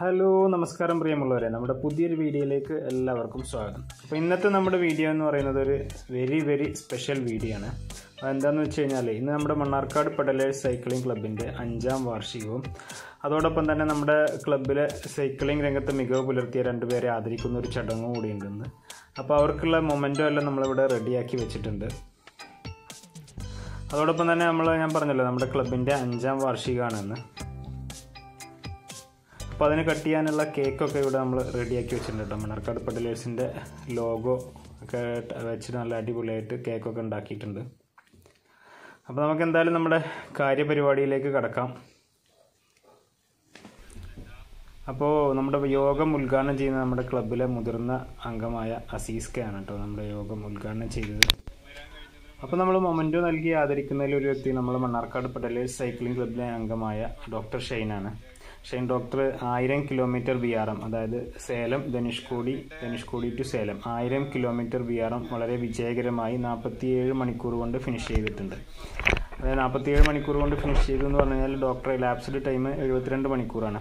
Hello നമസ്കാരം പ്രിയമുള്ളവരെ. നമ്മുടെ പുതിയൊരു വീഡിയോയിലേക്ക് എല്ലാവർക്കും സ്വാഗതം. അപ്പോൾ ഇന്നത്തെ നമ്മുടെ വീഡിയോ എന്ന് പറയുന്നത് ഒരു വെരി വെരി സ്പെഷ്യൽ വീഡിയോ ആണ്. അതെന്താണെന്ന് വെച്ച് കഴിഞ്ഞാൽ ഇന്ന് നമ്മുടെ മണ്ണാർക്കാട് പെഡലേഴ്സ് സൈക്ലിംഗ് ക്ലബിന്റെ അഞ്ചാം വാർഷികവും അതോടൊപ്പം തന്നെ നമ്മുടെ ക്ലബ്ബിലെ സൈക്ലിംഗ് രംഗത്ത് മികവ് പുലർത്തിയ രണ്ടുപേരെ ആദരിക്കുന്ന ഒരു ചടങ്ങും കൂടി ഉണ്ടെന്ന് അപ്പോൾ അവർക്കുള്ള മൊമെന്റോ എല്ലാം നമ്മളിവിടെ റെഡിയാക്കി വെച്ചിട്ടുണ്ട്. അതോടൊപ്പം തന്നെ നമ്മൾ ഞാൻ പറഞ്ഞല്ലോ നമ്മുടെ ക്ലബിന്റെ അഞ്ചാം വാർഷികമാണെന്ന് അപ്പോൾ അതിന് കട്ട് ചെയ്യാനുള്ള കേക്കൊക്കെ ഇവിടെ നമ്മൾ റെഡിയാക്കി വെച്ചിട്ടുണ്ട് കേട്ടോ മണ്ണാർക്കാട് പെഡലേഴ്സിന്റെ ലോഗോ ഒക്കെ വെച്ചിട്ട് നല്ല അടിപൊളിയായിട്ട് കേക്കൊക്കെ ഉണ്ടാക്കിയിട്ടുണ്ട്. അപ്പോൾ നമുക്ക് എന്തായാലും നമ്മുടെ കാര്യപരിപാടിയിലേക്ക് കടക്കാം. അപ്പോൾ നമ്മുടെ യോഗം ഉദ്ഘാടനം ചെയ്യുന്ന നമ്മുടെ ക്ലബിലെ മുതിർന്ന അംഗമായ അസീസ് കെ ആണ് കേട്ടോ നമ്മുടെ യോഗം ഉദ്ഘാടനം ചെയ്തത്. അപ്പോൾ നമ്മൾ മൊമെന്റോ നൽകി ആദരിക്കുന്നതിൽ ഒരു വ്യക്തി നമ്മൾ മണ്ണാർക്കാട് പട്ടലേഴ്സ് സൈക്ലിംഗ് ക്ലബിലെ അംഗമായ ഡോക്ടർ ഷെയ്നാണ്. ഷെയ്ൻ ഡോക്ടർ ആയിരം കിലോമീറ്റർ ബി ആർ എം അതായത് സേലം ധനുഷ്കോടി ധനുഷ്കോടി ടു സേലം. ആയിരം കിലോമീറ്റർ ബി ആർ എം വളരെ വിജയകരമായി നാൽപ്പത്തിയേഴ് മണിക്കൂർ കൊണ്ട് ഫിനിഷ് ചെയ്തിട്ടുണ്ട്. അതായത് നാൽപ്പത്തിയേഴ് മണിക്കൂർ കൊണ്ട് ഫിനിഷ് ചെയ്തു എന്ന് പറഞ്ഞു കഴിഞ്ഞാൽ ഡോക്ടർ ലാപ്സ്ഡ് ടൈം എഴുപത്തിരണ്ട് മണിക്കൂറാണ്.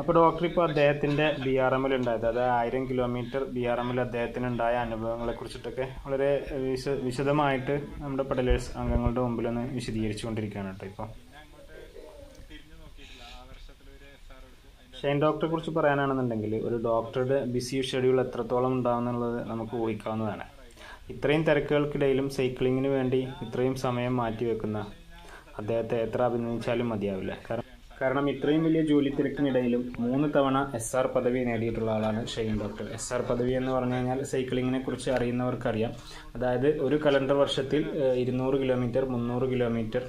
അപ്പോൾ ഡോക്ടർ ഇപ്പോൾ അദ്ദേഹത്തിന്റെ ബി ആർ എമ്മിൽ ഉണ്ടായത് അതായത് ആയിരം കിലോമീറ്റർ ബി ആർ എമ്മിൽ അദ്ദേഹത്തിന് ഉണ്ടായ അനുഭവങ്ങളെ കുറിച്ചിട്ടൊക്കെ വളരെ വിശ വിശദമായിട്ട് നമ്മുടെ പടലേഴ്സ് അംഗങ്ങളുടെ മുമ്പിൽ ഒന്ന് വിശദീകരിച്ചു കൊണ്ടിരിക്കുകയാണ് കേട്ടോ ഇപ്പോൾ ഷൈൻ ഡോക്ടറെ കുറിച്ച് പറയാനാണെന്നുണ്ടെങ്കിൽ ഒരു ഡോക്ടറുടെ ബിസി ഷെഡ്യൂൾ എത്രത്തോളം ഉണ്ടാകുന്നുള്ളത് നമുക്ക് ഊഹിക്കാവുന്നതാണ്. ഇത്രയും തിരക്കുകൾക്കിടയിലും സൈക്ലിങ്ങിന് വേണ്ടി ഇത്രയും സമയം മാറ്റിവെക്കുന്ന അദ്ദേഹത്തെ എത്ര അഭിനന്ദിച്ചാലും മതിയാവില്ല. കാരണം കാരണം ഇത്രയും വലിയ ജോലി തിരക്കിനിടയിലും മൂന്ന് തവണ എസ് ആർ പദവി നേടിയിട്ടുള്ള ആളാണ് ഷെയ്ൻ ഡോക്ടർ. എസ് ആർ പദവി എന്ന് പറഞ്ഞു കഴിഞ്ഞാൽ സൈക്ലിങ്ങിനെ കുറിച്ച് അറിയുന്നവർക്കറിയാം. അതായത് ഒരു കലണ്ടർ വർഷത്തിൽ ഇരുന്നൂറ് കിലോമീറ്റർ മുന്നൂറ് കിലോമീറ്റർ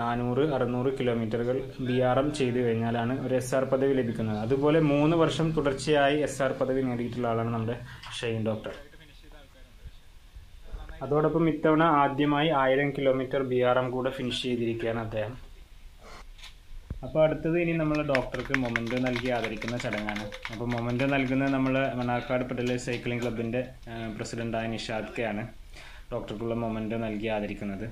നാനൂറ് അറുന്നൂറ് കിലോമീറ്ററുകൾ ബി ആർ എം ചെയ്തു കഴിഞ്ഞാലാണ് ഒരു എസ് ആർ പദവി ലഭിക്കുന്നത്. അതുപോലെ മൂന്ന് വർഷം തുടർച്ചയായി എസ് ആർ പദവി നേടിയിട്ടുള്ള ആളാണ് നമ്മുടെ ഷെയ്ൻ ഡോക്ടർ. അതോടൊപ്പം ഇത്തവണ ആദ്യമായി ആയിരം കിലോമീറ്റർ ബി ആർ എം കൂടെ ഫിനിഷ് ചെയ്തിരിക്കുകയാണ് അദ്ദേഹം. അപ്പോൾ അടുത്തത് ഇനി നമ്മൾ ഡോക്ടർക്ക് മൊമെന്റോ നൽകി ആദരിക്കുന്ന ചടങ്ങാണ്. അപ്പോൾ മൊമെന്റോ നൽകുന്നത് നമ്മൾ മണ്ണാർക്കാട് പെഡലേഴ്സ് സൈക്ലിംഗ് ക്ലബിന്റെ പ്രസിഡന്റായ നിഷാദ് കെ ആണ് ഡോക്ടർക്കുള്ള മൊമെന്റോ നൽകി ആദരിക്കുന്നത്.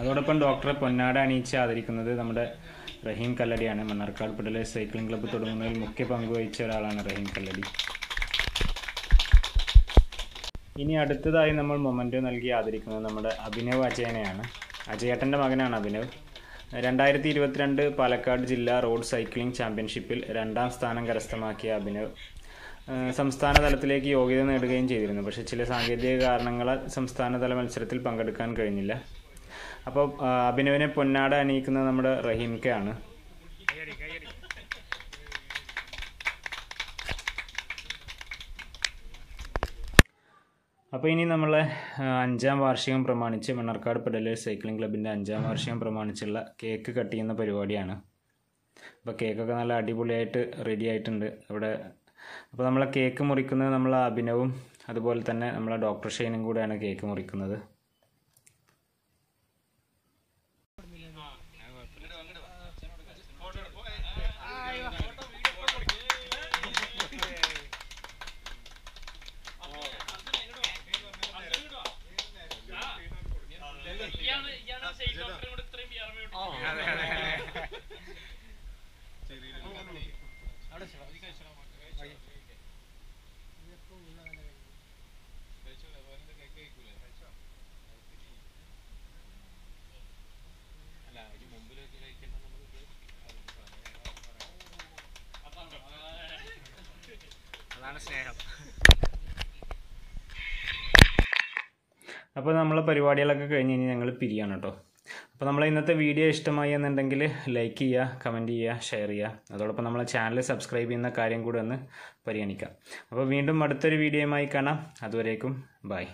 അതോടൊപ്പം ഡോക്ടറെ പൊന്നാട അണിയിച്ച് ആദരിക്കുന്നത് നമ്മുടെ റഹീം കല്ലടിയാണ്. മണ്ണാർക്കാട് പെഡലേഴ്സ് സൈക്ലിംഗ് ക്ലബ്ബ് തുടങ്ങുന്നതിൽ മുഖ്യ പങ്ക് വഹിച്ച ഒരാളാണ് റഹീം കല്ലടി. ഇനി അടുത്തതായി നമ്മൾ മൊമെന്റ് നൽകി ആദരിക്കുന്നത് നമ്മുടെ അഭിനവ് അജയനെയാണ്. അജയേട്ടന്റെ മകനാണ് അഭിനവ്. രണ്ടായിരത്തി ഇരുപത്തിരണ്ട് പാലക്കാട് ജില്ലാ റോഡ് സൈക്ലിംഗ് ചാമ്പ്യൻഷിപ്പിൽ രണ്ടാം സ്ഥാനം കരസ്ഥമാക്കിയ അഭിനവ് സംസ്ഥാന തലത്തിലേക്ക് യോഗ്യത നേടുകയും ചെയ്തിരുന്നു. പക്ഷേ ചില സാങ്കേതിക കാരണങ്ങളാൽ സംസ്ഥാന തല മത്സരത്തിൽ പങ്കെടുക്കാൻ കഴിഞ്ഞില്ല. അപ്പോൾ അഭിനവിനെ പൊന്നാട അണിയിക്കുന്നത് നമ്മുടെ റഹീം കെ ആണ് അപ്പോൾ ഇനി നമ്മളെ അഞ്ചാം വാർഷികം പ്രമാണിച്ച് മണ്ണാർക്കാട് പെഡലേഴ്സ് സൈക്ലിംഗ് ക്ലബിന്റെ അഞ്ചാം വാർഷികം പ്രമാണിച്ചുള്ള കേക്ക് കട്ട് ചെയ്യുന്ന പരിപാടിയാണ്. അപ്പോൾ കേക്കൊക്കെ നല്ല അടിപൊളിയായിട്ട് റെഡി ആയിട്ടുണ്ട് അവിടെ. അപ്പോൾ നമ്മളെ കേക്ക് മുറിക്കുന്നത് നമ്മൾ അഭിനവും അതുപോലെ തന്നെ നമ്മളെ ഡോക്ടർ ഷെയ്നും കൂടെയാണ് കേക്ക് മുറിക്കുന്നത്. അതാണ് സ്നേഹം. അപ്പോൾ നമ്മളെ പരിപാടികളൊക്കെ കഴിഞ്ഞ് കഴിഞ്ഞ് ഞങ്ങൾ പിരിയാണ് കേട്ടോ അപ്പോൾ നമ്മളെ ഇന്നത്തെ വീഡിയോ ഇഷ്ടമായി എന്നുണ്ടെങ്കിൽ ലൈക്ക് ചെയ്യുക കമന്റ് ചെയ്യുക ഷെയർ ചെയ്യുക. അതോടൊപ്പം നമ്മളെ ചാനൽ സബ്സ്ക്രൈബ് ചെയ്യുന്ന കാര്യം കൂടെ ഒന്ന് പരിഗണിക്കാം. അപ്പോൾ വീണ്ടും അടുത്തൊരു വീഡിയോയുമായി കാണാം. അതുവരേക്കും ബൈ